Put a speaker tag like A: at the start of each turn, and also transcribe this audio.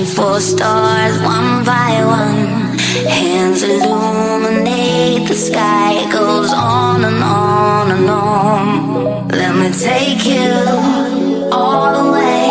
A: reaching for stars one by one. Hands illuminate the sky, it goes on and on and on. Let me take you all the way.